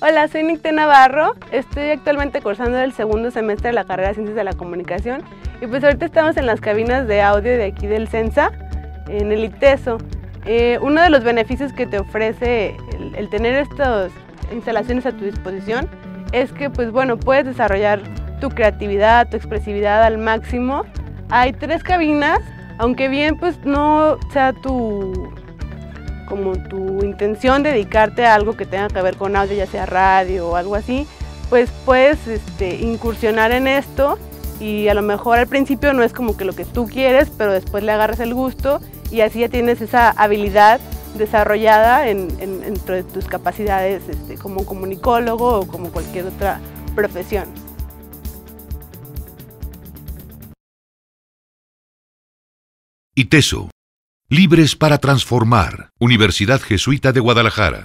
Hola, soy Nicte Navarro. Estoy actualmente cursando el segundo semestre de la carrera de Ciencias de la Comunicación y pues ahorita estamos en las cabinas de audio de aquí del CENSA, en el ITESO. Eh, uno de los beneficios que te ofrece el, tener estas instalaciones a tu disposición es que pues bueno, puedes desarrollar tu creatividad, tu expresividad al máximo. Hay tres cabinas, aunque bien pues no sea tu como tu intención dedicarte a algo que tenga que ver con audio, ya sea radio o algo así, pues puedes este, incursionar en esto y a lo mejor al principio no es como que lo que tú quieres, pero después le agarras el gusto y así ya tienes esa habilidad desarrollada en, dentro de tus capacidades este, como comunicólogo o como cualquier otra profesión. ITESO Libres para Transformar, Universidad Jesuita de Guadalajara.